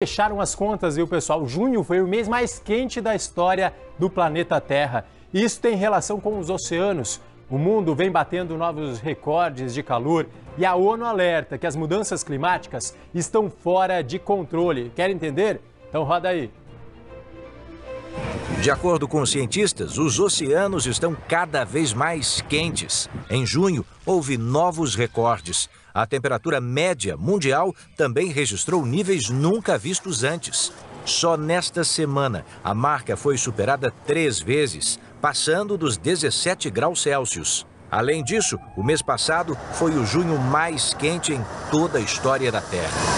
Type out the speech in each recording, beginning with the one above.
Fecharam as contas, viu, pessoal? Junho foi o mês mais quente da história do planeta Terra. Isso tem relação com os oceanos. O mundo vem batendo novos recordes de calor e a ONU alerta que as mudanças climáticas estão fora de controle. Quer entender? Então roda aí. De acordo com os cientistas, os oceanos estão cada vez mais quentes. Em junho, houve novos recordes. A temperatura média mundial também registrou níveis nunca vistos antes. Só nesta semana, a marca foi superada três vezes, passando dos 17 graus Celsius. Além disso, o mês passado foi o junho mais quente em toda a história da Terra.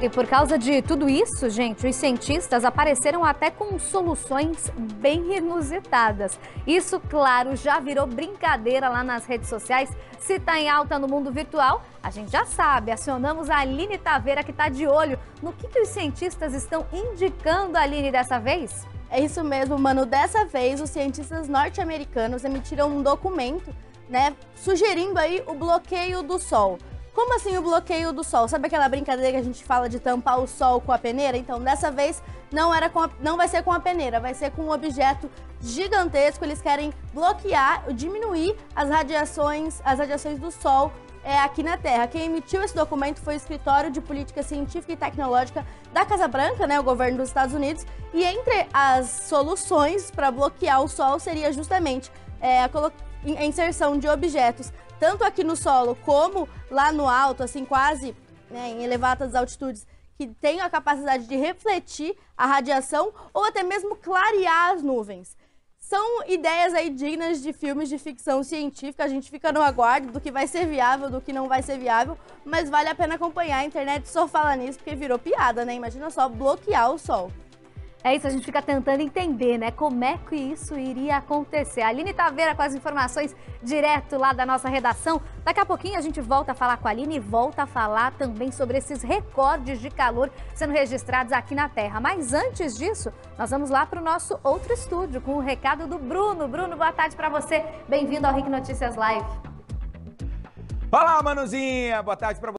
E por causa de tudo isso, gente, os cientistas apareceram até com soluções bem inusitadas. Isso, claro, já virou brincadeira lá nas redes sociais. Se está em alta no mundo virtual, a gente já sabe. Acionamos a Aline Taveira, que está de olho no que, que os cientistas estão indicando, Aline, dessa vez? É isso mesmo, mano. Dessa vez, os cientistas norte-americanos emitiram um documento, né, sugerindo aí o bloqueio do Sol. Como assim o bloqueio do sol? Sabe aquela brincadeira que a gente fala de tampar o sol com a peneira? Então, dessa vez não, era a, não vai ser com a peneira, vai ser com um objeto gigantesco. Eles querem bloquear, diminuir as radiações, as radiações do sol é, aqui na Terra. Quem emitiu esse documento foi o Escritório de Política Científica e Tecnológica da Casa Branca, né, o governo dos Estados Unidos. E entre as soluções para bloquear o Sol seria justamente é, a, a inserção de objetos tanto aqui no solo como lá no alto, assim, quase né, em elevadas altitudes, que tem a capacidade de refletir a radiação ou até mesmo clarear as nuvens. São ideias aí dignas de filmes de ficção científica, a gente fica no aguardo do que vai ser viável, do que não vai ser viável, mas vale a pena acompanhar, a internet só fala nisso porque virou piada, né? Imagina só bloquear o sol. É isso, a gente fica tentando entender, né? Como é que isso iria acontecer. A Aline Taveira com as informações direto lá da nossa redação. Daqui a pouquinho a gente volta a falar com a Aline e volta a falar também sobre esses recordes de calor sendo registrados aqui na Terra. Mas antes disso, nós vamos lá para o nosso outro estúdio com o recado do Bruno. Bruno, boa tarde para você. Bem-vindo ao RIC Notícias Live. Olá, Manuzinha. Boa tarde para você.